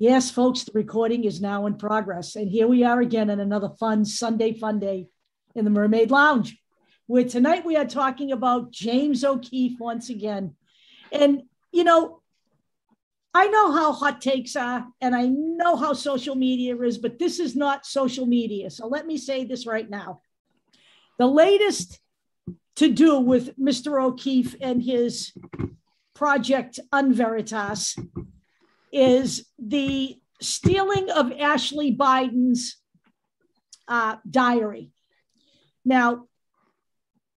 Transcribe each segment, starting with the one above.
Yes, folks, the recording is now in progress. And here we are again on another fun Sunday fun day in the Mermaid Lounge, where tonight we are talking about James O'Keefe once again. And, you know, I know how hot takes are, and I know how social media is, but this is not social media. So let me say this right now. The latest to do with Mr. O'Keefe and his project Unveritas is the stealing of Ashley Biden's uh, diary. Now,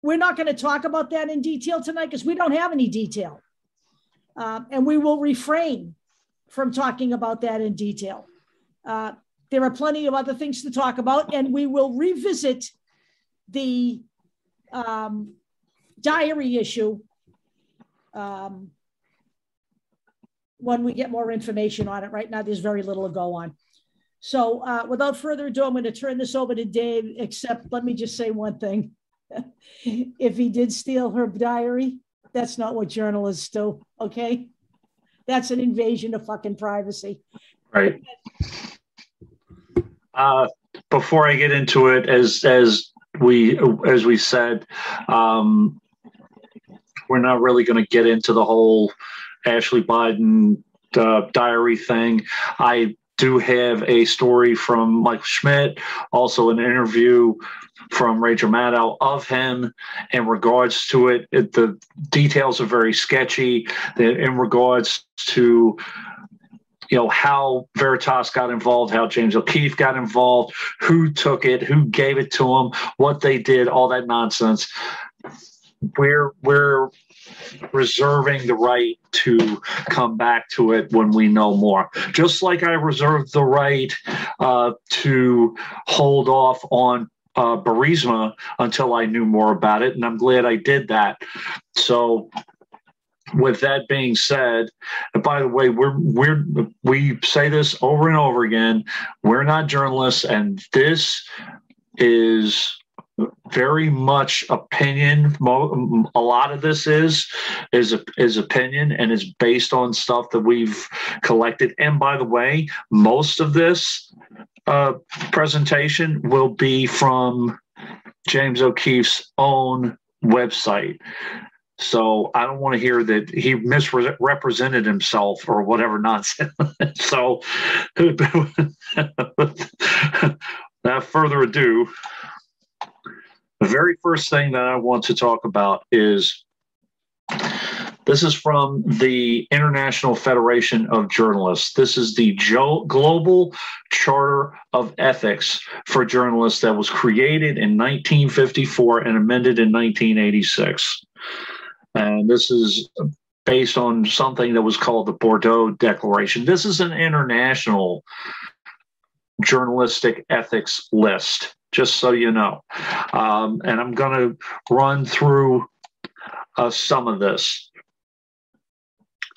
we're not going to talk about that in detail tonight because we don't have any detail. Uh, and we will refrain from talking about that in detail. Uh, there are plenty of other things to talk about, and we will revisit the um, diary issue um, when we get more information on it. Right now, there's very little to go on. So, uh, without further ado, I'm going to turn this over to Dave. Except, let me just say one thing: if he did steal her diary, that's not what journalists do. Okay, that's an invasion of fucking privacy. Right. Uh, before I get into it, as as we as we said, um, we're not really going to get into the whole Ashley Biden uh, diary thing. I do have a story from Michael Schmidt, also an interview from Rachel Maddow of him in regards to it. it the details are very sketchy in regards to you know how Veritas got involved, how James O'Keefe got involved, who took it, who gave it to him, what they did, all that nonsense. We're we're reserving the right to come back to it when we know more. Just like I reserved the right uh, to hold off on uh, Burisma until I knew more about it, and I'm glad I did that. So with that being said, by the way, we're we're we say this over and over again. We're not journalists, and this is very much opinion. A lot of this is is is opinion and is based on stuff that we've collected. And by the way, most of this uh, presentation will be from James O'Keefe's own website. So I don't want to hear that he misrepresented himself or whatever nonsense. so, without further ado, the very first thing that I want to talk about is this is from the International Federation of Journalists. This is the jo- Global Charter of Ethics for Journalists that was created in 1954 and amended in 1986. And this is based on something that was called the Bordeaux Declaration. This is an international journalistic ethics list just so you know. Um, and I'm going to run through uh, some of this,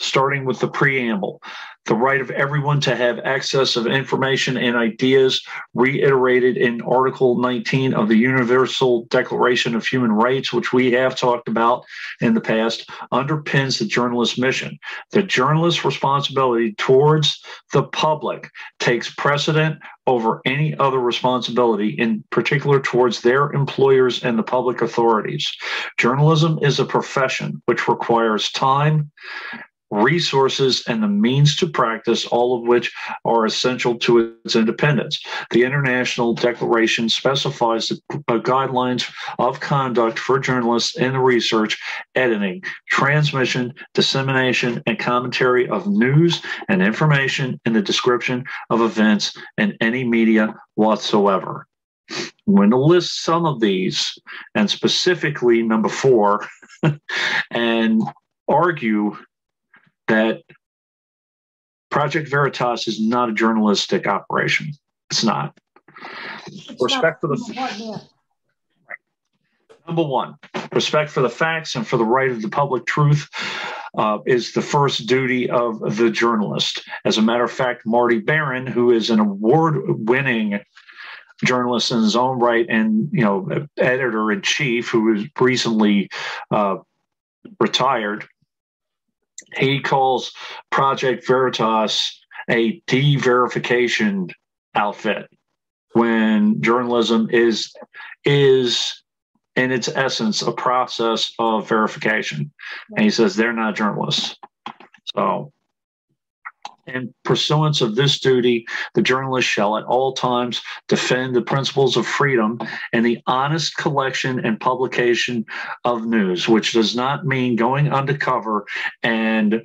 starting with the preamble the right of everyone to have access of information and ideas reiterated in article 19 of the universal declaration of human rights which we have talked about in the past underpins the journalist's mission the journalist's responsibility towards the public takes precedent over any other responsibility, in particular towards their employers and the public authorities. Journalism is a profession which requires time, resources, and the means to practice, all of which are essential to its independence. The International Declaration specifies the uh, guidelines of conduct for journalists in the research, editing, transmission, dissemination, and commentary of news and information in the description of events in any media whatsoever. I'm going to list some of these, and specifically number four, and argue that Project Veritas is not a journalistic operation. It's not. It's respect not, for the yeah. number one, respect for the facts and for the right of the public truth uh, is the first duty of the journalist. As a matter of fact, Marty Baron, who is an award-winning journalist in his own right and you know editor in chief, who was recently uh, retired, he calls Project Veritas a de-verification outfit when journalism is is in its essence a process of verification. And he says they're not journalists. So in pursuance of this duty, the journalist shall at all times defend the principles of freedom and the honest collection and publication of news, which does not mean going undercover and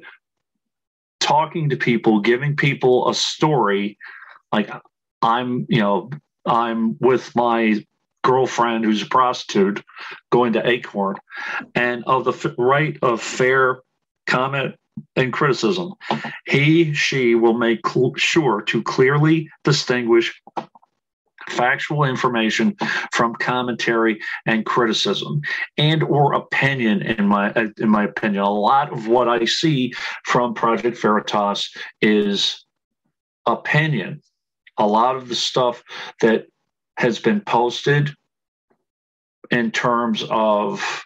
talking to people, giving people a story. Like I'm, you know, I'm with my girlfriend who's a prostitute going to Acorn and of the right of fair comment and criticism. He, she will make cl- sure to clearly distinguish factual information from commentary and criticism and or opinion in my in my opinion a lot of what i see from project veritas is opinion a lot of the stuff that has been posted in terms of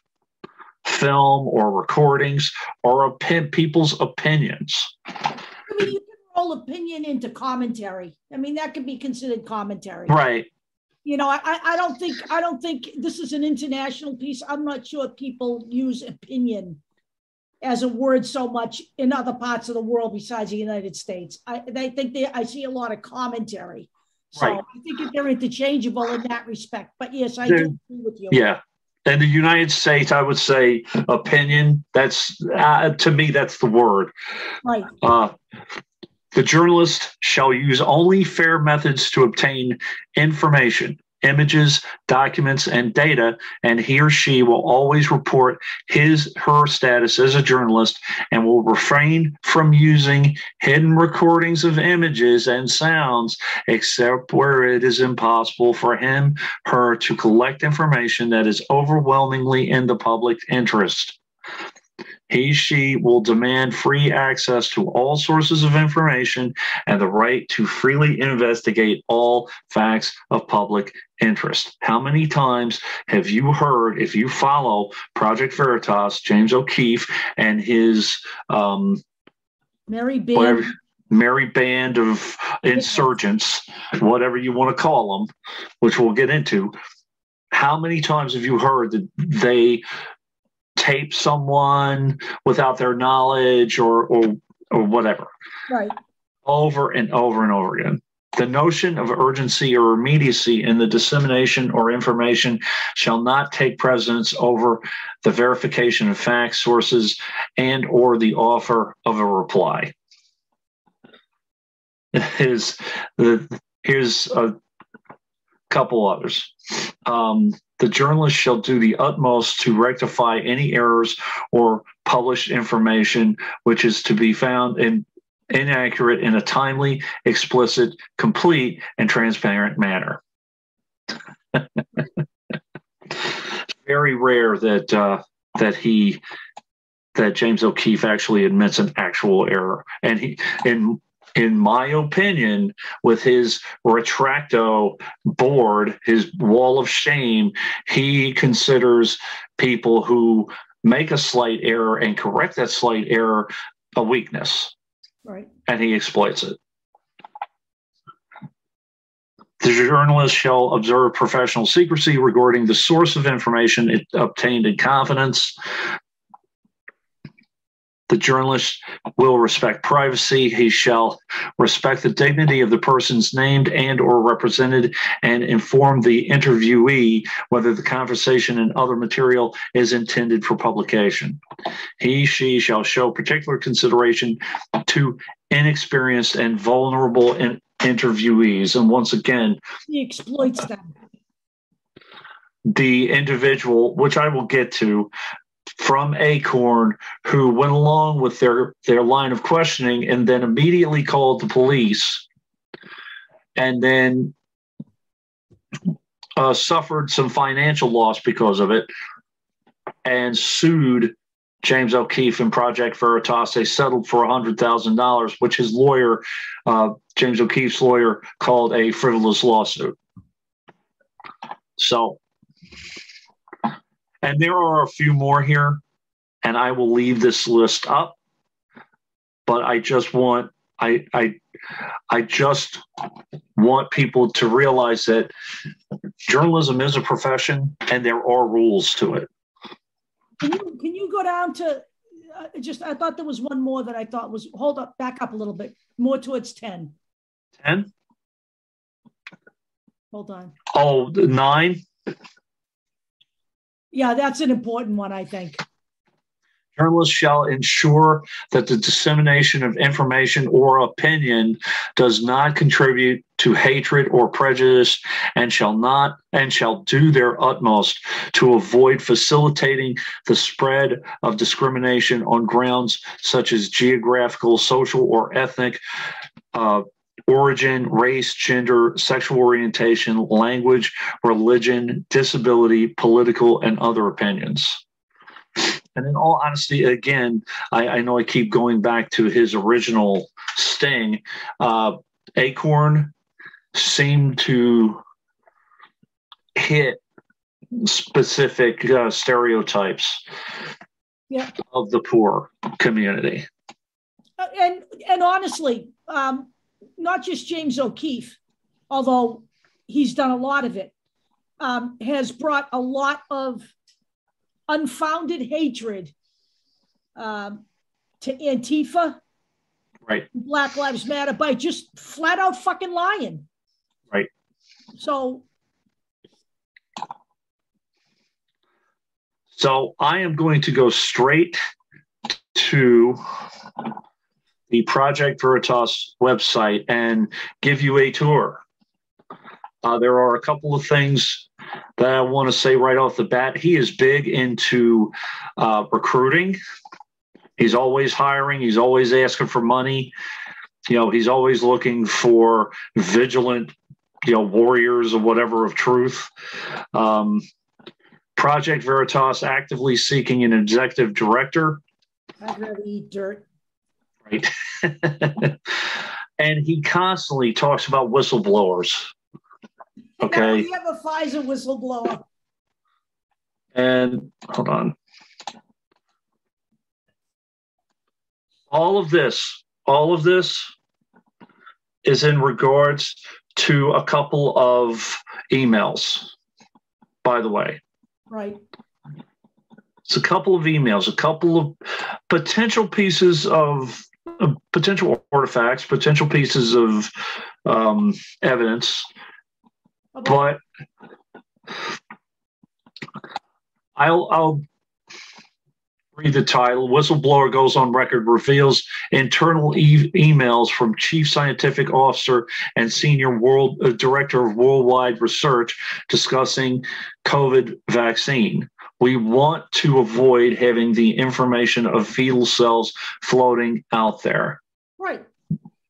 film or recordings or opi- people's opinions. I mean, you can roll opinion into commentary. I mean, that could be considered commentary. Right. You know, I, I don't think I don't think this is an international piece. I'm not sure people use opinion as a word so much in other parts of the world besides the United States. I they think they I see a lot of commentary. So Right. I think if they're interchangeable in that respect. But yes, I do They're- agree with you. Yeah. In the United States, I would say opinion. That's uh, to me, that's the word. Right. Uh, the journalist shall use only fair methods to obtain information, images, documents, and data, and he or she will always report his her status as a journalist and will refrain from using hidden recordings of images and sounds except where it is impossible for him her to collect information that is overwhelmingly in the public interest he, she will demand free access to all sources of information and the right to freely investigate all facts of public interest. How many times have you heard, if you follow Project Veritas, James O'Keefe, and his um, Mary whatever merry band of insurgents, whatever you want to call them, which we'll get into. How many times have you heard that they tape someone without their knowledge or or or whatever Right. over and over and over again? The notion of urgency or immediacy in the dissemination or information shall not take precedence over the verification of facts, sources, and or the offer of a reply. Here's, the, here's a couple others. Um, the journalist shall do the utmost to rectify any errors or published information which is to be found in inaccurate in a timely, explicit, complete, and transparent manner. very rare that uh, that he that James O'Keefe actually admits an actual error, and he in in my opinion, with his retracto board, his wall of shame, he considers people who make a slight error and correct that slight error a weakness Right. and he exploits it. The journalist shall observe professional secrecy regarding the source of information it obtained in confidence. The journalist will respect privacy. He shall respect the dignity of the persons named and or represented and inform the interviewee whether the conversation and other material is intended for publication. He, she shall show particular consideration to inexperienced and vulnerable in- interviewees. And once again, He exploits them. the individual, which I will get to, from Acorn, who went along with their their line of questioning and then immediately called the police, and then uh, suffered some financial loss because of it, and sued James O'Keefe and Project Veritas. They settled for hundred thousand dollars, which his lawyer, uh, James O'Keefe's lawyer, called a frivolous lawsuit. So and there are a few more here, and I will leave this list up. But I just want I I I just want people to realize that journalism is a profession and there are rules to it. Can you, can you go down to uh, just, I thought there was one more that I thought was, hold up, back up a little bit, more towards 10. 10? Hold on. Oh, nine? Yeah, that's an important one, I think. Journalists shall ensure that the dissemination of information or opinion does not contribute to hatred or prejudice and shall not and shall do their utmost to avoid facilitating the spread of discrimination on grounds such as geographical, social, or ethnic uh, origin, race, gender, sexual orientation, language, religion, disability, political, and other opinions. And in all honesty, again, I, I know I keep going back to his original sting. Uh, Acorn seemed to hit specific uh, stereotypes yeah. of the poor community. Uh, and and honestly, um, not just James O'Keefe, although he's done a lot of it, um, has brought a lot of unfounded hatred um, to Antifa, right? Black Lives Matter by just flat out fucking lying, right? So, so I am going to go straight to the Project Veritas website and give you a tour. Uh, there are a couple of things that I want to say right off the bat. He is big into uh, recruiting. He's always hiring. He's always asking for money. You know, he's always looking for vigilant, you know, warriors or whatever of truth. Um, Project Veritas actively seeking an executive director. Rather eat dirt right? and he constantly talks about whistleblowers. Okay. we have a Pfizer whistleblower. And hold on. All of this, all of this is in regards to a couple of emails, by the way. Right. It's a couple of emails, a couple of potential pieces of potential artifacts, potential pieces of um, evidence, but I'll, I'll read the title. Whistleblower goes on record reveals internal e- emails from Chief Scientific Officer and Senior World uh, Director of Worldwide Research discussing COVID vaccine. We want to avoid having the information of fetal cells floating out there. Right.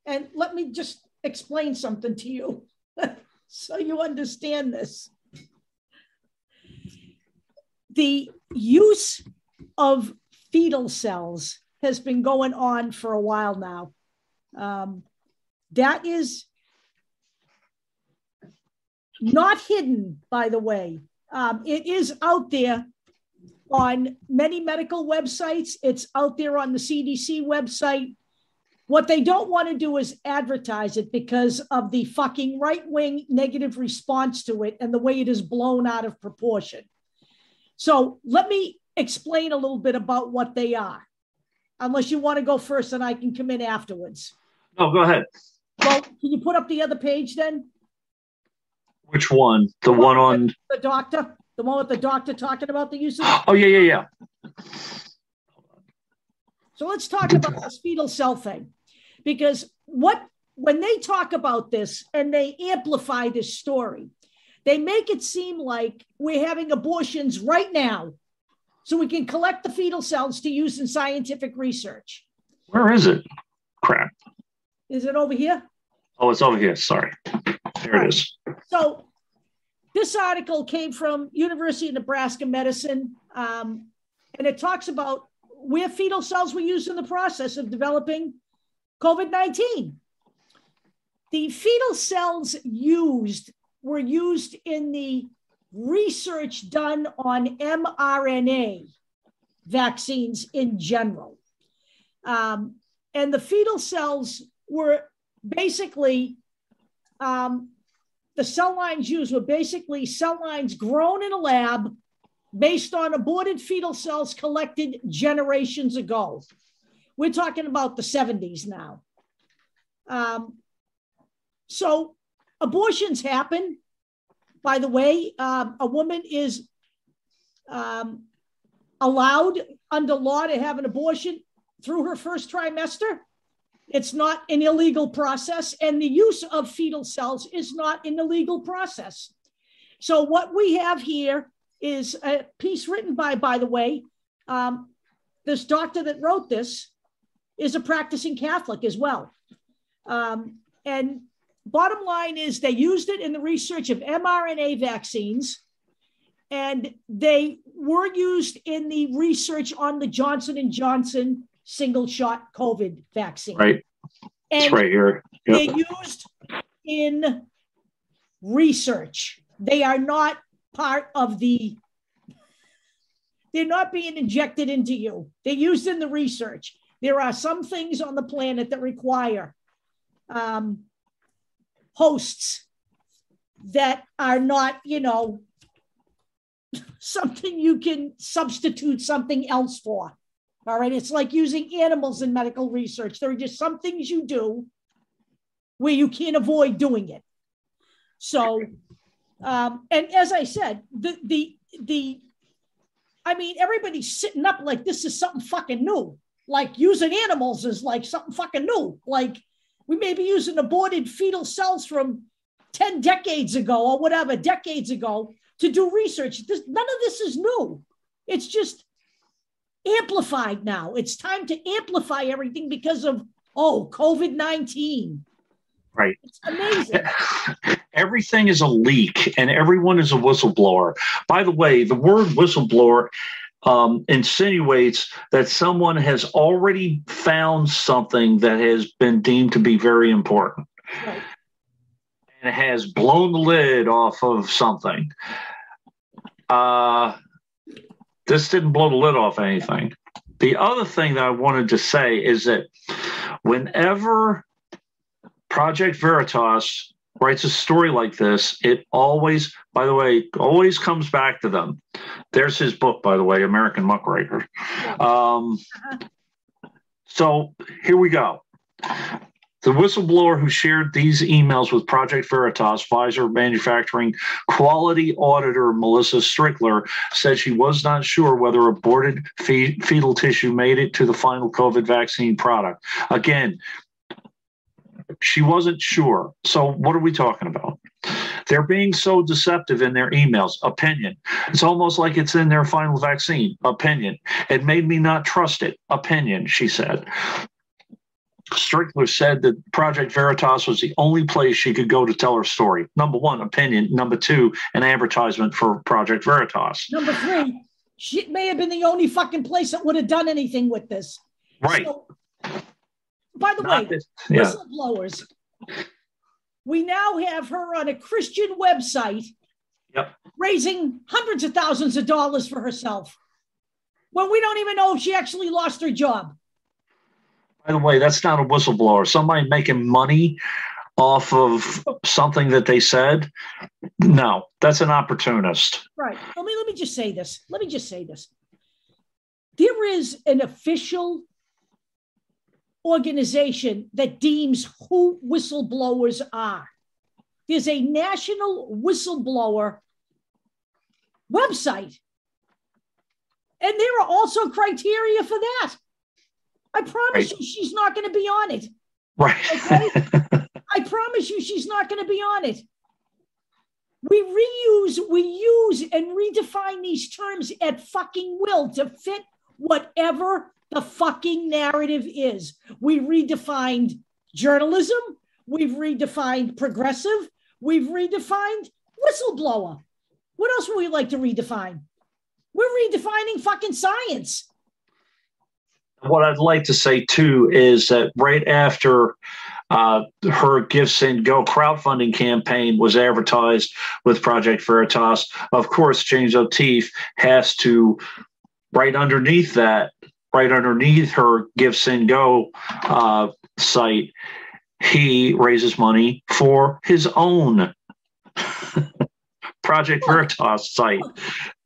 And let me just explain something to you so you understand this. The use of fetal cells has been going on for a while now. Um, that is not hidden, by the way. Um, it is out there on many medical websites. It's out there on the CDC website. What they don't want to do is advertise it because of the fucking right wing negative response to it and the way it is blown out of proportion. So let me explain a little bit about what they are, unless you want to go first and I can come in afterwards. No, go ahead. Well, can you put up the other page then? Which one? The one oh, on the doctor? The one with the doctor talking about the use of. Oh yeah, yeah, yeah. So let's talk about this fetal cell thing, because what when they talk about this and they amplify this story, they make it seem like we're having abortions right now, so we can collect the fetal cells to use in scientific research. Where is it? Crap. Is it over here? Oh, it's over here. Sorry. There it is. So this article came from University of Nebraska Medicine, um, and it talks about where fetal cells were used in the process of developing COVID 19. The fetal cells used were used in the research done on mRNA vaccines in general. Um, and the fetal cells were basically, um, the cell lines used were basically cell lines grown in a lab based on aborted fetal cells collected generations ago. We're talking about the 70s now. Um, so abortions happen. By the way, um, a woman is um, allowed under law to have an abortion through her first trimester. It's not an illegal process, and the use of fetal cells is not an illegal process. So, what we have here is a piece written by, by the way, um, this doctor that wrote this is a practicing Catholic as well. Um, and bottom line is they used it in the research of mRNA vaccines and they were used in the research on the Johnson and Johnson single shot COVID vaccine. Right. And it's right here. Yep. They're used in research. They are not part of the, they're not being injected into you. They're used in the research. There are some things on the planet that require um, hosts that are not, you know, something you can substitute something else for. All right. It's like using animals in medical research. There are just some things you do where you can't avoid doing it. So, um, and as I said, the, the, the, I mean, everybody's sitting up like this is something fucking new. Like using animals is like something fucking new. Like we may be using aborted fetal cells from 10 decades ago or whatever, decades ago to do research. This, none of this is new. It's just amplified now. It's time to amplify everything because of, oh, COVID 19. Right. It's amazing. Everything is a leak and everyone is a whistleblower. By the way, the word whistleblower um, insinuates that someone has already found something that has been deemed to be very important. Right. And has blown the lid off of something. Uh, this didn't blow the lid off anything. The other thing that I wanted to say is that whenever Project Veritas writes a story like this, it always, by the way, always comes back to them. There's his book, by the way, American Muckraker. Um, so here we go. The whistleblower who shared these emails with Project Veritas, Pfizer manufacturing quality auditor Melissa Strickler, said she was not sure whether aborted fe- fetal tissue made it to the final COVID vaccine product. Again, she wasn't sure. So, what are we talking about? They're being so deceptive in their emails. Opinion. It's almost like it's in their final vaccine. Opinion. It made me not trust it. Opinion, she said. Strickler said that Project Veritas was the only place she could go to tell her story. Number one, opinion. Number two, an advertisement for Project Veritas. Number three, she may have been the only fucking place that would have done anything with this. Right. So, by the Not way, this, yeah. whistleblowers, we now have her on a Christian website yep. raising hundreds of thousands of dollars for herself when we don't even know if she actually lost her job. By the way, that's not a whistleblower. Somebody making money off of something that they said. No, that's an opportunist. Right. Let me let me just say this. Let me just say this. There is an official organization that deems who whistleblowers are. There's a national whistleblower website. And there are also criteria for that. I promise right. you she's not going to be on it. Right. Okay? I promise you she's not going to be on it. We reuse, we use and redefine these terms at fucking will to fit whatever the fucking narrative is. We redefined journalism, we've redefined progressive, we've redefined whistleblower. What else would we like to redefine? We're redefining fucking science. What I'd like to say too is that right after uh, her go crowdfunding campaign was advertised with Project Veritas, of course, James O'Keefe has to, right underneath that, right underneath her GiveSendGo uh, site, he raises money for his own Project Veritas site.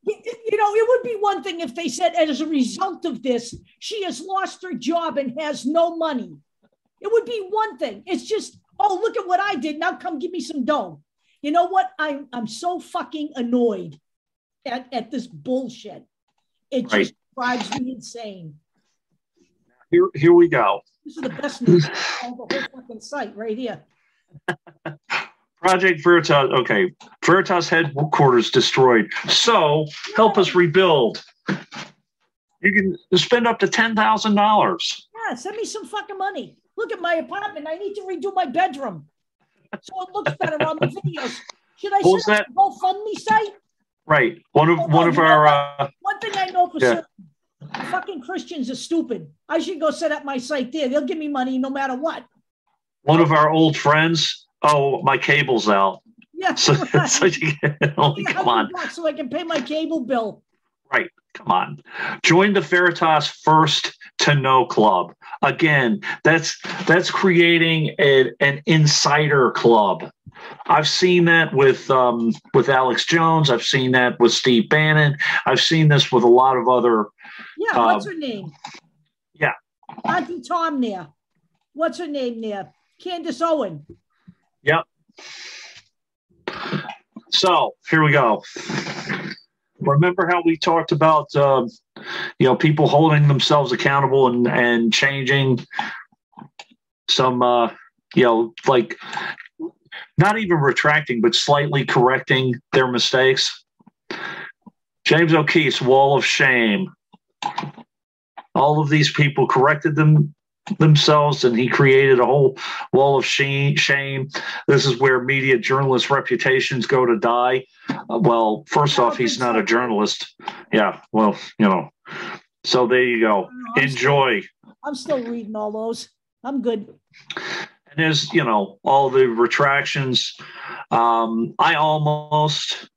You know, it would be one thing if they said, as a result of this, she has lost her job and has no money. It would be one thing. It's just, oh, look at what I did. Now come give me some dough. You know what? I'm I'm so fucking annoyed at, at this bullshit. It Right. just drives me insane. Here, here we go. This is the best news on the whole fucking site right here. Project Veritas. Okay, Veritas headquarters destroyed. So help us rebuild. You can spend up to ten thousand dollars. Yeah, send me some fucking money. Look at my apartment. I need to redo my bedroom. So it looks better on the videos. Should I What set up a GoFundMe site? Right. One of one of our uh, One thing I know for Yeah. certain, fucking Christians are stupid. I should go set up my site there. They'll give me money no matter what. one of our old friends. Oh, my cable's out. Yeah, So, so you can, oh, Yeah, come on, so I can pay my cable bill. Right. Come on. Join the Veritas First to Know Club. Again, that's that's creating a, an insider club. I've seen that with um, with Alex Jones. I've seen that with Steve Bannon. I've seen this with a lot of other. Yeah, Um, what's her name? yeah. Auntie Tom there. What's her name there? Candace Owen. So here we go. Remember how we talked about um, you know people holding themselves accountable and and changing some uh, you know like not even retracting but slightly correcting their mistakes. James O'Keefe's wall of shame. All of these people corrected them themselves and he created a whole wall of shame shame. This is where media journalists reputations go to die. Uh, well first off he's not a journalist. Yeah well you know. So there you go. I'm, enjoy. I'm still reading all those. I'm good. and there's you know all the retractions. Um i almost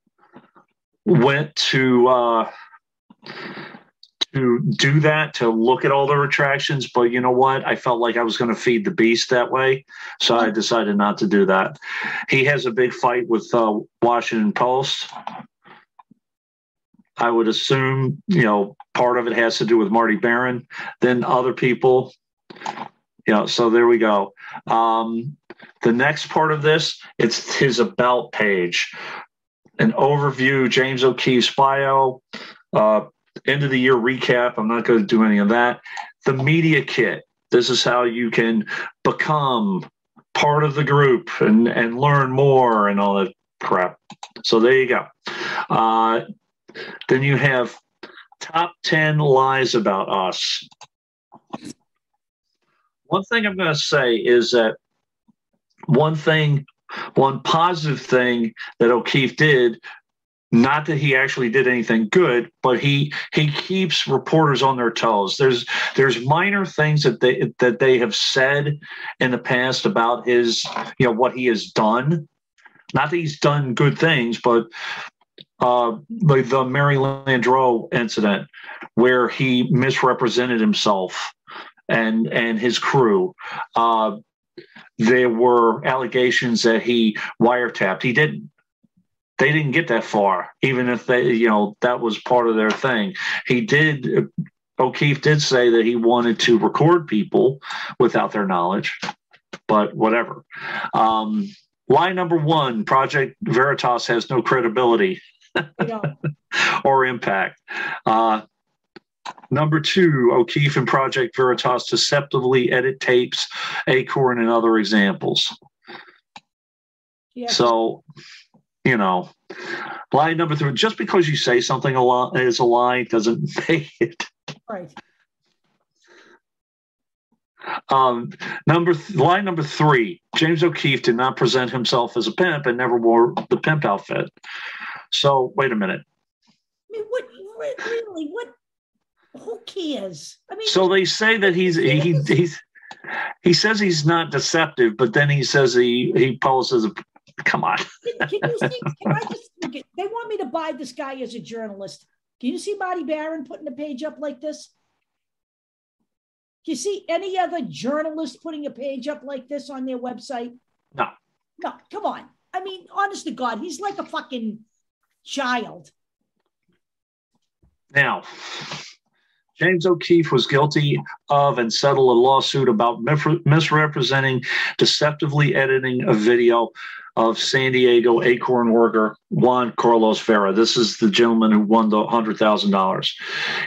went to uh to do that to look at all the retractions but you know what? I felt like i was going to feed the beast that way so i decided not to do that. He has a big fight with uh washington post. I would assume you know part of it has to do with marty Baron. then other people. Know so there we go. Um, the next part of this, it's his about page, an overview, James O'Keefe's bio, uh, end of the year recap. I'm not going to do any of that. The media kit. This is how you can become part of the group and and learn more and all that crap. So there you go. Uh, then you have top ten lies about us. One thing I'm going to say is that one thing, one positive thing that O'Keefe did, not that he actually did anything good, but he he keeps reporters on their toes. There's there's minor things that they that they have said in the past about his, you know, what he has done. Not that he's done good things, but uh, like the Mary Landrieu incident, where he misrepresented himself and and his crew. Uh, there were allegations that he wiretapped. He didn't. They didn't get that far, even if they, you know, that was part of their thing. He did. O'Keefe did say that he wanted to record people without their knowledge, but whatever. Um, lie number one: Project Veritas has no credibility know, or impact. Uh, number two, O'Keefe and Project Veritas deceptively edit tapes, Acorn, and other examples. yeah. So, you know, lie number three, just because you say something a lie is a lie doesn't make it. right. Um, number th- lie number three, James O'Keefe did not present himself as a pimp and never wore the pimp outfit. So, wait a minute. I mean, what really? What? Who cares? I mean, So they say that he's he he's he says he's not deceptive, but then he says he he poses a come on. can, can you see? Can I just? They want me to buy this guy as a journalist. Can you see Marty Baron putting a page up like this? Do you see any other journalist putting a page up like this on their website? No. No, come on. I mean, honest to God, he's like a fucking child. Now, James O'Keefe was guilty of and settled a lawsuit about misrepresenting, deceptively editing a video of San Diego Acorn worker Juan Carlos Vera. This is the gentleman who won the $100,000.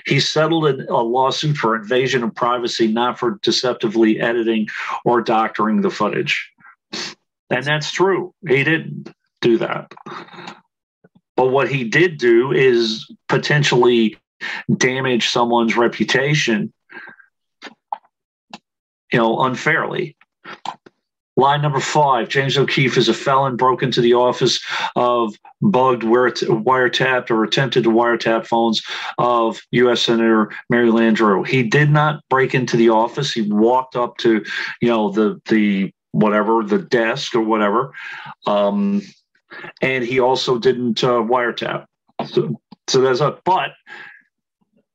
He settled a lawsuit for invasion of privacy, not for deceptively editing or doctoring the footage. And that's true. He didn't do that. But what he did do is potentially damage someone's reputation, you know, unfairly. Line number five James O'Keefe is a felon, broke into the office of bugged, wiretapped, or attempted to wiretap phones of U.S. Senator Mary Landrieu. He did not break into the office. He walked up to, you know, the, the, whatever, the desk or whatever. Um, and he also didn't uh, wiretap. So, so there's a, but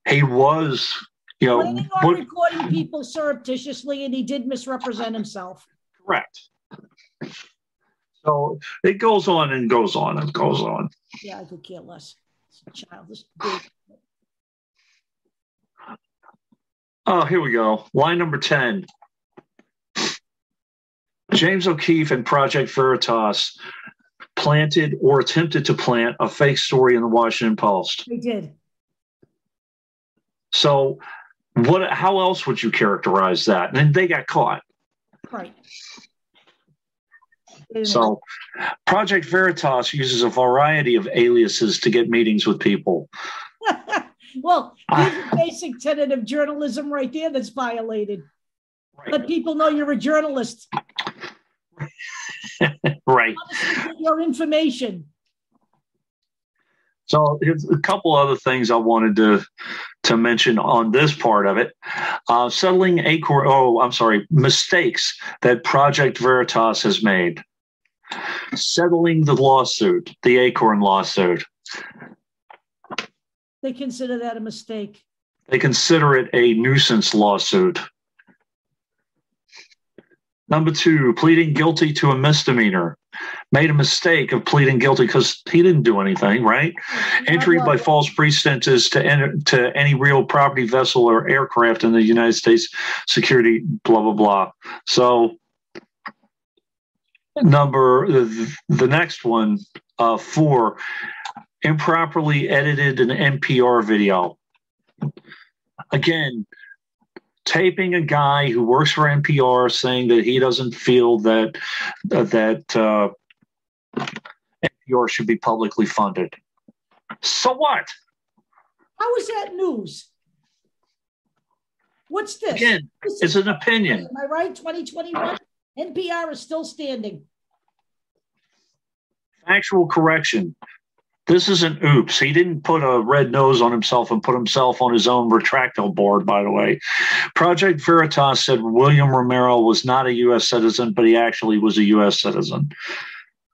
he was, you know, planning on what, recording people surreptitiously, and he did misrepresent himself. Correct. So it goes on and goes on and goes on. Yeah, I could care less. It's childish. Oh, here we go. Line number 10. James O'Keefe and Project Veritas planted or attempted to plant a fake story in the Washington Post. They did. So, what? How else would you characterize that? And they got caught. Right. So, Project Veritas uses a variety of aliases to get meetings with people. well, here's a basic tenet of journalism right there that's violated. Right. Let people know you're a journalist. right. Your information. So, there's a couple other things I wanted to to mention on this part of it. Uh, settling Acorn, oh, I'm sorry, mistakes that Project Veritas has made. Settling the lawsuit, the Acorn lawsuit. They consider that a mistake. They consider it a nuisance lawsuit. Number two, pleading guilty to a misdemeanor. Made a mistake of pleading guilty because he didn't do anything, right? Entry by false pretenses to enter to any real property, vessel, or aircraft in the United States security, blah, blah, blah. So, number the, the next one, uh, four, improperly edited an NPR video. Again, taping a guy who works for NPR saying that he doesn't feel that uh, that uh, NPR should be publicly funded. So what? How is that news? What's this? Again, this it's an opinion. Am I right? 2021? NPR is still standing. Actual correction. This is an oops. He didn't put a red nose on himself and put himself on his own retractable board, by the way. Project Veritas said William Romero was not a U.S. citizen, but he actually was a U.S. citizen.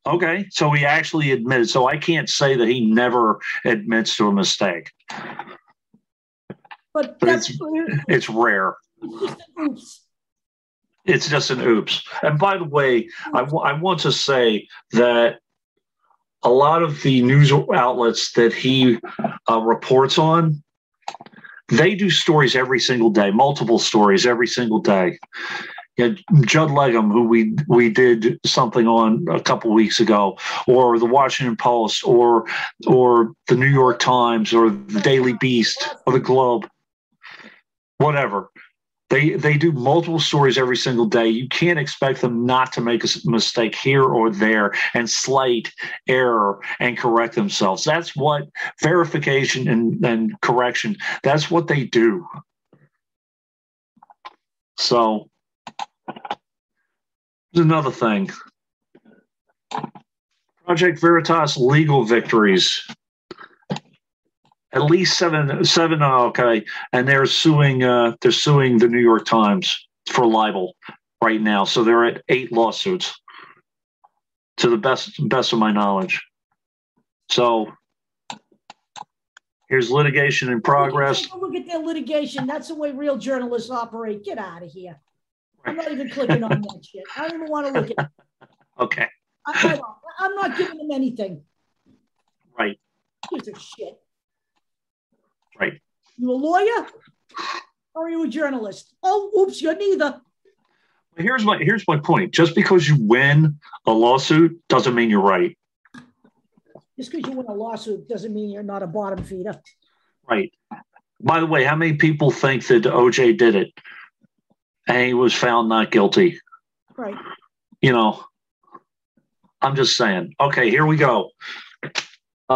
Okay, so he actually admitted. So I can't say that he never admits to a mistake. But, but it's, it's rare. oops. It's just an oops. And by the way, I, w- I want to say that a lot of the news outlets that he uh, reports on, they do stories every single day, multiple stories every single day. You know, Judd Legum, who we we did something on a couple weeks ago, or the Washington Post, or or the New York Times, or the Daily Beast, or the Globe, whatever. They they do multiple stories every single day. You can't expect them not to make a mistake here or there and slight error and correct themselves. That's what verification and, and correction. That's what they do. So another thing. Project Veritas legal victories at least seven seven uh, okay and they're suing uh, they're suing the new york times for libel right now so they're at eight lawsuits to the best best of my knowledge so Here's litigation in progress. Look at their litigation. That's the way real journalists operate. Get out of here. I'm not even clicking on that shit. I don't even want to look at it. Okay. I, am not giving them anything. Right. Gives a shit. Right. You a lawyer or are you a journalist? Oh, oops, you're neither. Here's my here's my point. Just because you win a lawsuit doesn't mean you're right. Just because you win a lawsuit doesn't mean you're not a bottom feeder. Right. By the way, how many people think that OJ did it and he was found not guilty? Right. You know, I'm just saying. Okay, here we go.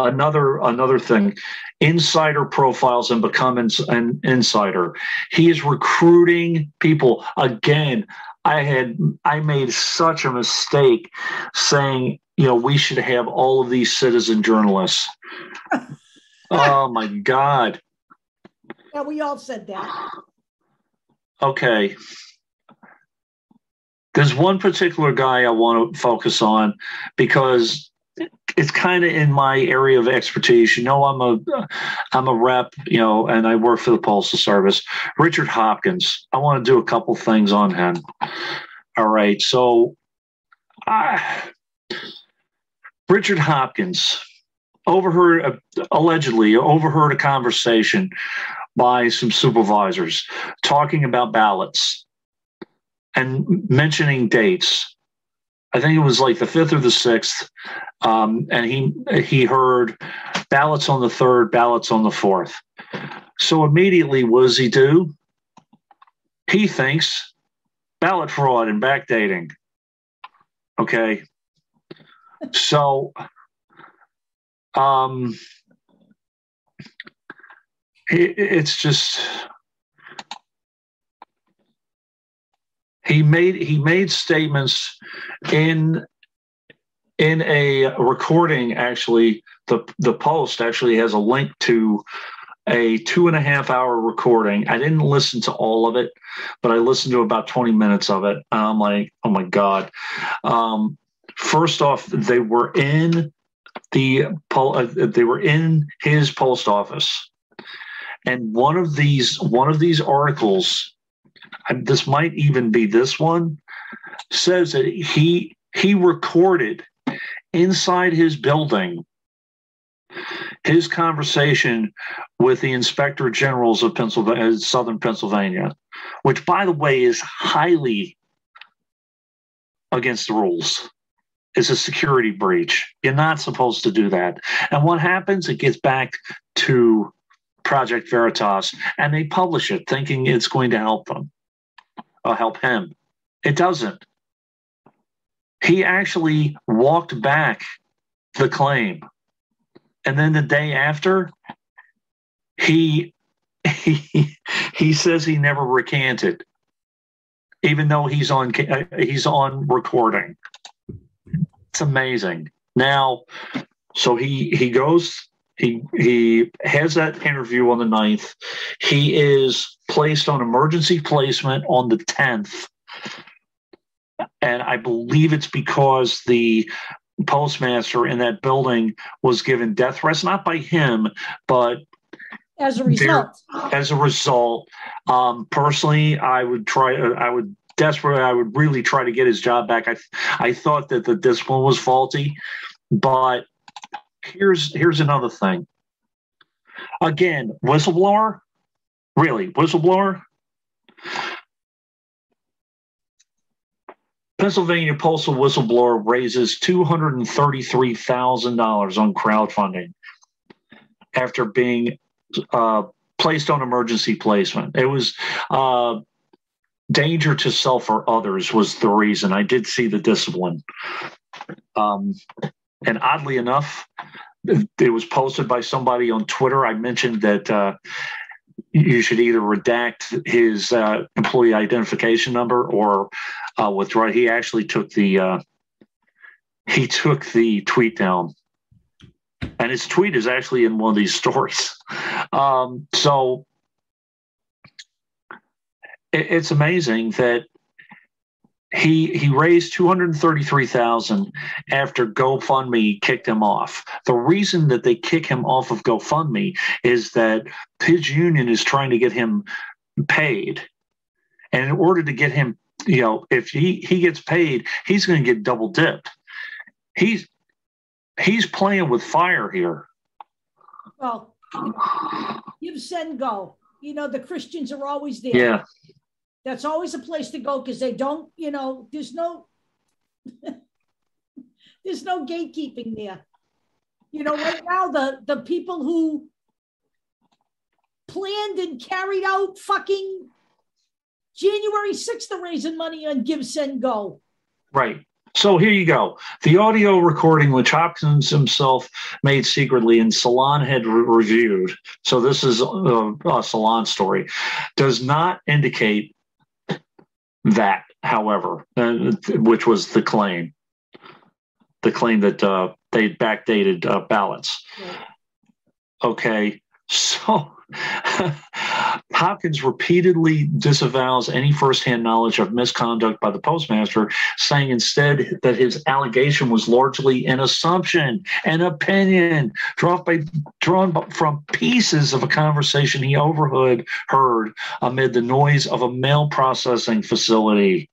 Another another thing, mm-hmm. insider profiles and become ins- an insider. He is recruiting people again. I had I made such a mistake saying you know we should have all of these citizen journalists. oh my god. Yeah, we all said that. Okay. There's one particular guy I want to focus on because it's kind of in my area of expertise. You know, I'm a I'm a rep, you know, and I work for the Postal Service. Richard Hopkins. I want to do a couple things on him. All right, so uh, Richard Hopkins overheard uh, allegedly overheard a conversation by some supervisors talking about ballots and mentioning dates I think it was like the fifth or the sixth, um, and he he heard ballots on the third, ballots on the fourth. So immediately, what does he do? He thinks ballot fraud and backdating. Okay, so um, it, it's just he made he made statements in in a recording actually the the post actually has a link to a two and a half hour recording. I didn't listen to all of it but i listened to about 20 minutes of it. I'm like oh my god. Um, first off they were in the uh, they were in his post office. And one of these one of these articles this might even be this one, says that he he recorded inside his building his conversation with the inspector generals of Pennsylvania, uh, southern Pennsylvania, which, by the way, is highly against the rules. It's a security breach. You're not supposed to do that. And what happens? It gets back to Project Veritas, and they publish it thinking it's going to help them uh, help him. It doesn't. He actually walked back the claim. And then the day after, he he he says he never recanted, even though he's on uh, he's on recording. It's amazing. Now, so he he goes he he has that interview on the 9th. He is placed on emergency placement on the 10th. And I believe it's because the postmaster in that building was given death threats, not by him, but as a result. As a result, um, personally, I would try. I would desperately. I would really try to get his job back. I I thought that the discipline was faulty, but here's here's another thing. Again, whistleblower, really whistleblower. Pennsylvania postal whistleblower raises two hundred and thirty-three thousand dollars on crowdfunding after being uh, placed on emergency placement. It was uh, danger to self or others was the reason. I did see the discipline. Um, and oddly enough, it was posted by somebody on Twitter. I mentioned that uh, you should either redact his uh, employee identification number or uh, withdraw. He actually took the uh, he took the tweet down, and his tweet is actually in one of these stories. Um, so it, it's amazing that he he raised 233,000 after GoFundMe kicked him off. The reason that they kick him off of GoFundMe is that his union is trying to get him paid. And in order to get him, you know, if he he gets paid, he's going to get double dipped. He's he's playing with fire here. Well, give send go. You know, the Christians are always there. Yeah. That's always a place to go because they don't, you know, there's no there's no gatekeeping there. You know, right now the the people who planned and carried out fucking January 6th of raising money on Give Send Go. Right. So here you go. The audio recording, which Hopkins himself made secretly and Salon had re- reviewed, so this is a, a Salon story, does not indicate that, however, uh, which was the claim, the claim that uh, they backdated uh, ballots. Right. Okay, so Hopkins repeatedly disavows any firsthand knowledge of misconduct by the postmaster, saying instead that his allegation was largely an assumption, an opinion drawn by drawn from pieces of a conversation he overheard heard amid the noise of a mail processing facility.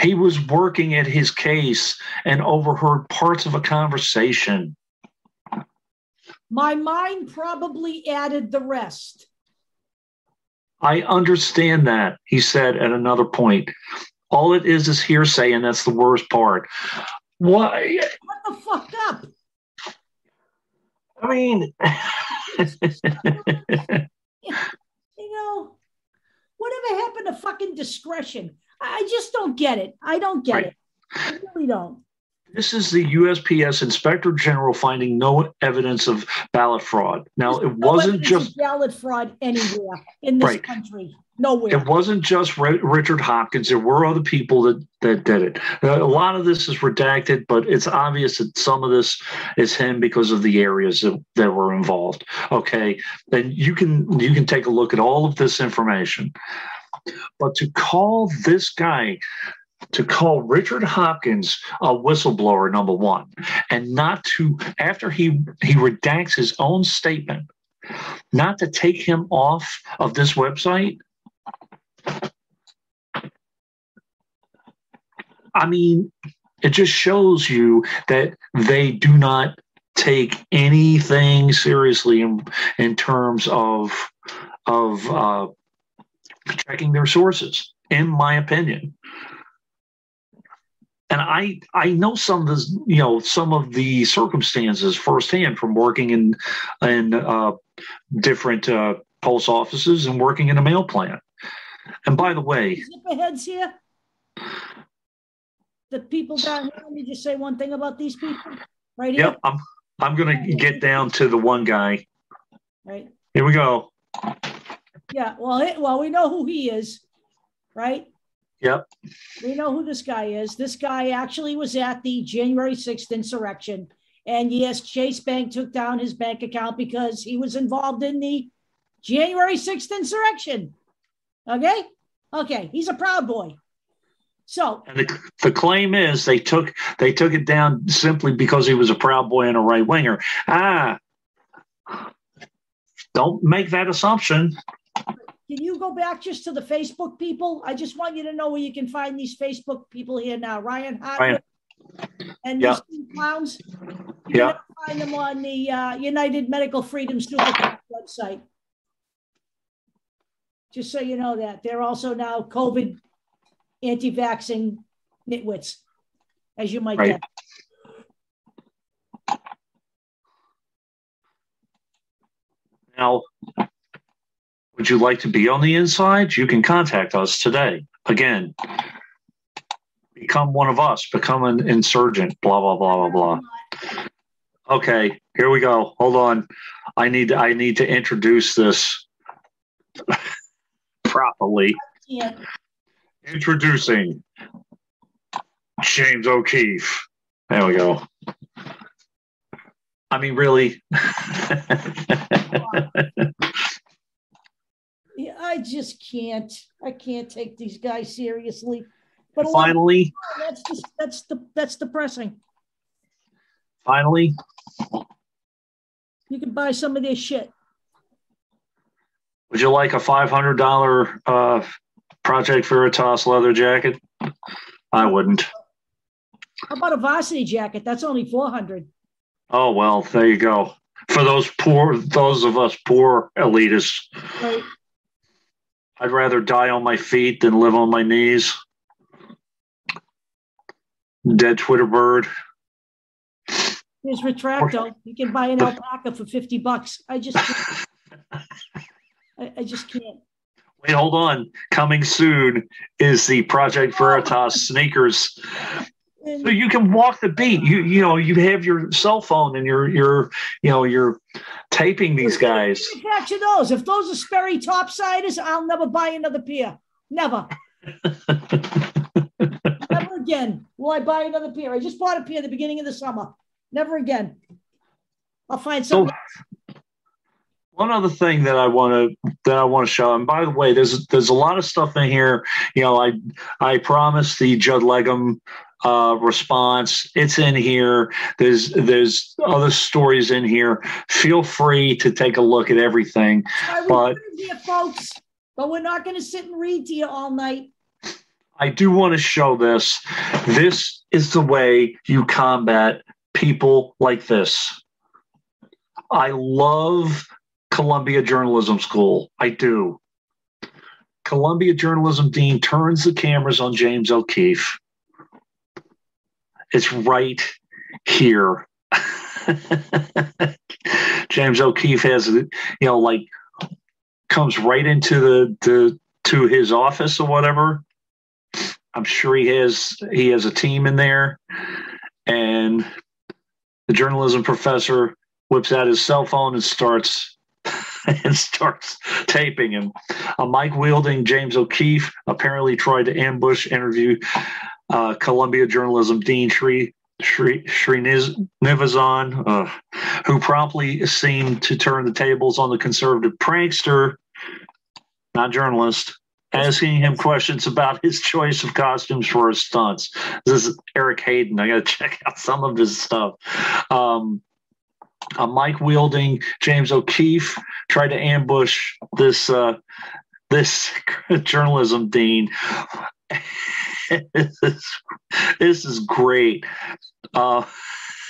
He was working at his case and overheard parts of a conversation. My mind probably added the rest. I understand that, he said at another point. All it is is hearsay, and that's the worst part. Why? What the fuck up? I mean, You know, whatever happened to fucking discretion? I I just don't get it. I don't get Right. it. I really don't. This is the USPS Inspector General finding no evidence of ballot fraud. Now, it no wasn't just ballot fraud anywhere in this Right. country. Nowhere. it wasn't just Ri- Richard Hopkins. There were other people that that did it. A lot of this is redacted, but it's obvious that some of this is him because of the areas that, that were involved. Okay, then you can you can take a look at all of this information. But to call this guy, to call Richard Hopkins a whistleblower, number one, and not to after he he redacts his own statement, not to take him off of this website. I mean, it just shows you that they do not take anything seriously in, in terms of of uh, checking their sources, in my opinion. And I I know some of this, you know, some of the circumstances firsthand from working in in uh, different uh, post offices and working in a mail plant. And by the way, heads here. The people down here. Let me just say one thing about these people. Right here. Yep, I'm I'm gonna get down to the one guy. Right. Here we go. Yeah. Well, it, well, we know who he is. Right. Yep. We know who this guy is. This guy actually was at the January 6th insurrection. And yes, Chase Bank took down his bank account because he was involved in the January 6th insurrection. Okay? Okay. He's a proud boy. So, And the, the claim is they took they took it down simply because he was a proud boy and a right winger. Ah, don't make that assumption. Can you go back just to the Facebook people? I just want you to know where you can find these Facebook people here now. Ryan Hardwick and Yeah. these clowns. You Yeah. can find them on the uh, United Medical Freedom Super website. Just so you know that they're also now COVID anti-vaxxing nitwits, as you might Right. get. Now, would you like to be on the inside? You can contact us today. Again, become one of us. Become an insurgent. Blah blah blah blah blah. Okay, here we go. Hold on. I need to, I need to introduce this properly. Yeah. Introducing James O'Keefe. There we go. I mean, really. I just can't. I can't take these guys seriously. But finally, that's just, that's the that's depressing. Finally, you can buy some of this shit. Would you like a five hundred dollar uh, Project Veritas leather jacket? I wouldn't. How about a varsity jacket? That's only four hundred. Oh well, there you go. For those poor, those of us poor elitists, right. I'd rather die on my feet than live on my knees. Dead Twitter bird. There's Retracto. You can buy an alpaca for 50 bucks. I just I, I, just can't. Wait, hold on. Coming soon is the Project Veritas sneakers. So you can walk the beat. You you know you have your cell phone and you're you're you know you're taping these guys. Catch those. If those are Sperry topsiders, I'll never buy another pair. Never. never again will I buy another pair. I just bought a pair at the beginning of the summer. Never again. I'll find something. So, one other thing that I want to that I want to show, and by the way, there's there's a lot of stuff in here. You know, I I promised the Judd Legum uh, response. It's in here. There's there's other stories in here. Feel free to take a look at everything. But here, folks, but we're not going to sit and read to you all night. I do want to show this. This is the way you combat people like this. I love Columbia Journalism School. I do. Columbia Journalism Dean turns the cameras on James O'Keefe. It's right here. James O'Keefe has, you know, like comes right into the, the to his office or whatever. I'm sure he has he has a team in there, and the journalism professor whips out his cell phone and starts and starts taping him. A mic wielding James O'Keefe apparently tried to ambush interview uh, Columbia journalism dean Sri Sri uh, who promptly seemed to turn the tables on the conservative prankster, not journalist, asking him questions about his choice of costumes for his stunts. This is Erik Hayden. I got to check out some of his stuff. Um, a mic wielding James O'Keefe tried to ambush this uh, this journalism dean. this, is, this is great. Uh,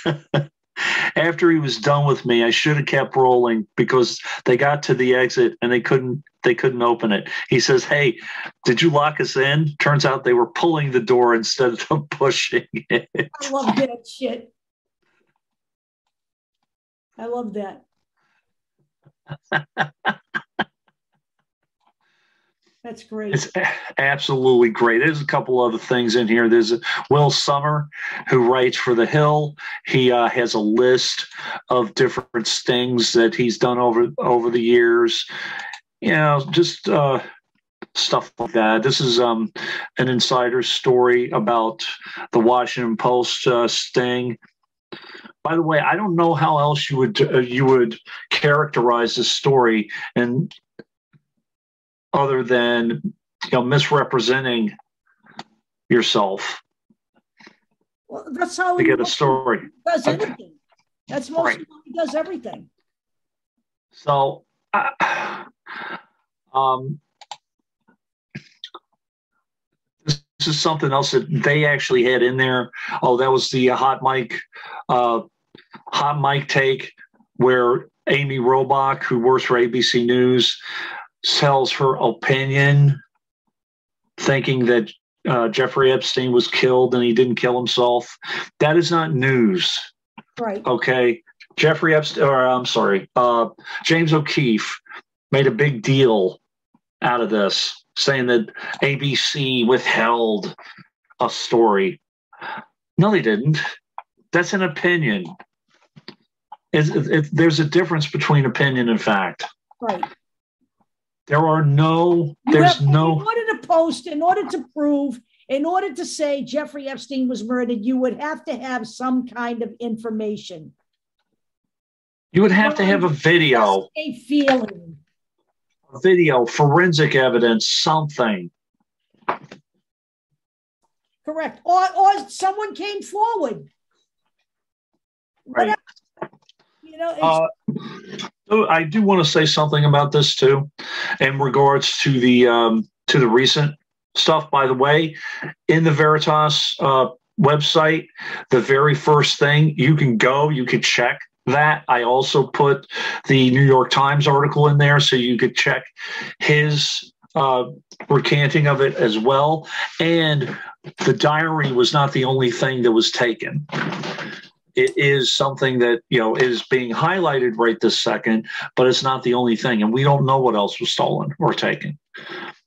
after he was done with me, I should have kept rolling because they got to the exit and they couldn't they couldn't open it. He says, "Hey, did you lock us in?" Turns out they were pulling the door instead of pushing it. I love that shit. I love that. That's great. It's absolutely great. There's a couple other things in here. There's Will Sommer, who writes for The Hill. He uh, has a list of different stings that he's done over over the years. You know, just uh, stuff like that. This is um, an insider story about the Washington Post uh, sting. By the way, I don't know how else you would uh, you would characterize this story, and other than you know misrepresenting yourself. Well, that's how to get a story. Does anything. That's most right. he does everything. So, uh, um, this is something else that they actually had in there. Oh, that was the hot mic, uh, hot mic take where Amy Robach, who works for ABC News, sells her opinion, thinking that uh, Jeffrey Epstein was killed and he didn't kill himself. That is not news. Right. Okay. Jeffrey Epstein, or I'm sorry, uh, James O'Keefe made a big deal out of this, saying that ABC withheld a story. No, they didn't. That's an opinion. It, it, there's a difference between opinion and fact. Right. There are no, there's have, no. In order to post, in order to prove, in order to say Jeffrey Epstein was murdered, you would have to have some kind of information. You would have to have a video. A feeling. video, forensic evidence, something. Correct. Or, or someone came forward. Right. Whatever. You know, Uh, I do want to say something about this too, in regards to the um, to the recent stuff. By the way, in the Veritas uh, website, the very first thing you can go, you can check that. I also put the New York Times article in there, so you could check his uh, recanting of it as well. And the diary was not the only thing that was taken it is something that you know is being highlighted right this second, but it's not the only thing, and we don't know what else was stolen or taken.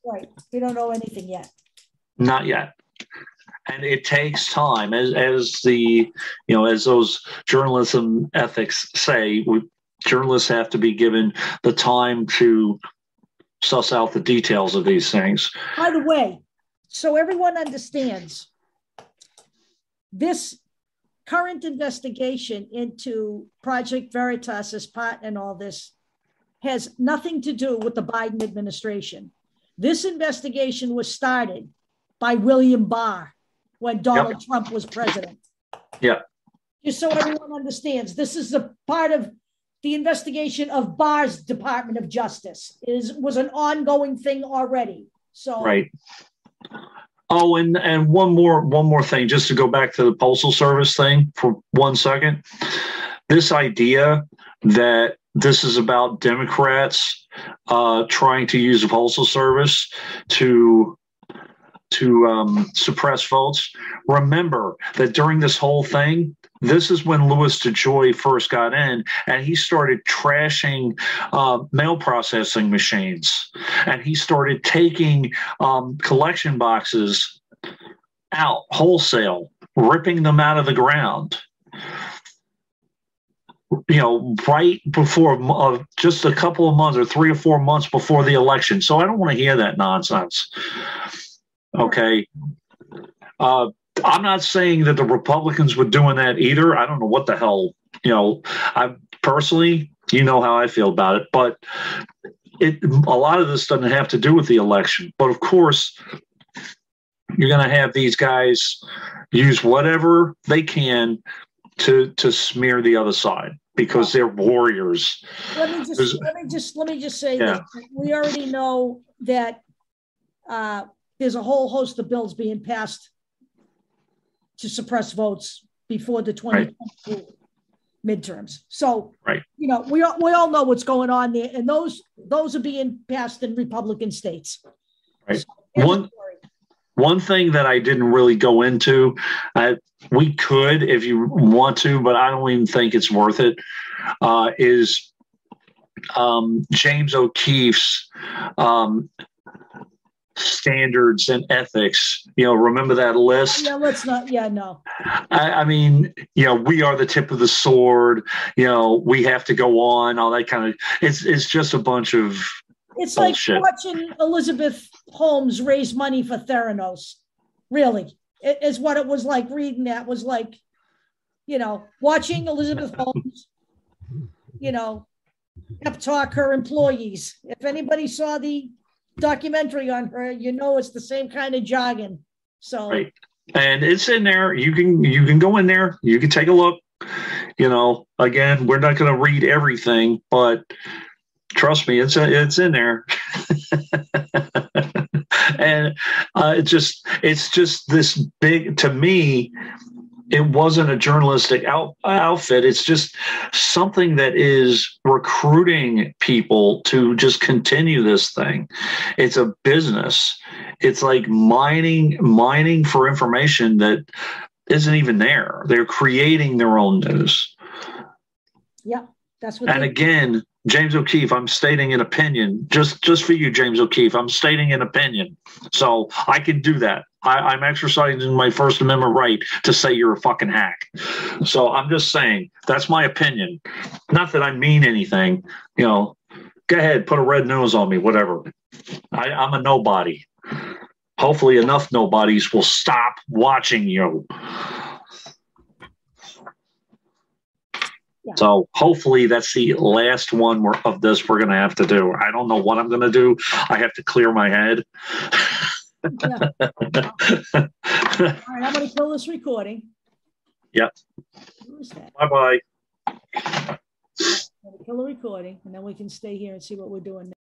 right. We don't know anything yet. Not yet. And it takes time, as as the you know as those journalism ethics say, we, journalists have to be given the time to suss out the details of these things. By the way, so everyone understands, this current investigation into Project Veritas's part in all this has nothing to do with the Biden administration. This investigation was started by William Barr when Donald Trump was president. Yeah. Just so everyone understands, this is a part of the investigation of Barr's Department of Justice. It is was an ongoing thing already. So Right. Oh, and and one more one more thing, just to go back to the postal service thing for one second. This idea that this is about Democrats uh, trying to use the postal service to to um, suppress votes. Remember that during this whole thing, this is when Louis DeJoy first got in, and he started trashing uh, mail processing machines, and he started taking um, collection boxes out wholesale, ripping them out of the ground. You know, right before uh, just a couple of months or three or four months before the election. So I don't want to hear that nonsense. Okay. Uh, I'm not saying that the Republicans were doing that either. I don't know what the hell, you know, I personally, you know how I feel about it, but it a lot of this doesn't have to do with the election. But of course, you're going to have these guys use whatever they can to to smear the other side because they're warriors. let me just There's- let me just let me just say Yeah. that we already know that uh, there's a whole host of bills being passed to suppress votes before the 2022 midterms. So, Right. you know, we all, we all know what's going on there, and those those are being passed in Republican states. Right. So, One- One thing that I didn't really go into, uh, we could if you want to, but I don't even think it's worth it. Uh, is um, James O'Keefe's um, standards and ethics? You know, remember that list? Yeah, let's not. Yeah, no. I, I mean, you know, we are the tip of the sword. You know, we have to go on. All that kind of. It's it's just a bunch of It's like watching Elizabeth Holmes raise money for Theranos. Really, it is what it was like reading that. Was like, you know, watching Elizabeth Holmes. You know, pep talk her employees. If anybody saw the documentary on her, you know it's the same kind of jogging. So Right. and it's in there. You can you can go in there. You can take a look. You know, again, we're not going to read everything, but trust me, it's it's in there. and uh, it's just it's just this big to me. It wasn't a journalistic out, outfit. It's just something that is recruiting people to just continue this thing. It's a business it's like mining mining for information that isn't even there they're creating their own news yeah, that's what. and they- again james o'keefe i'm stating an opinion just just for you james o'keefe i'm stating an opinion so i can do that I, i'm exercising my first amendment right to say you're a fucking hack. So i'm just saying that's my opinion. Not that i mean anything you know. Go ahead put a red nose on me whatever. I, i'm a nobody. Hopefully enough nobodies will stop watching you. Yeah, So hopefully that's the last one we're, of this we're going to have to do. I don't know what I'm going to do. I have to clear my head. Yeah. All right, I'm going to kill this recording. Yep. Who's that? bye bye. I'm going to kill the recording, and then we can stay here and see what we're doing.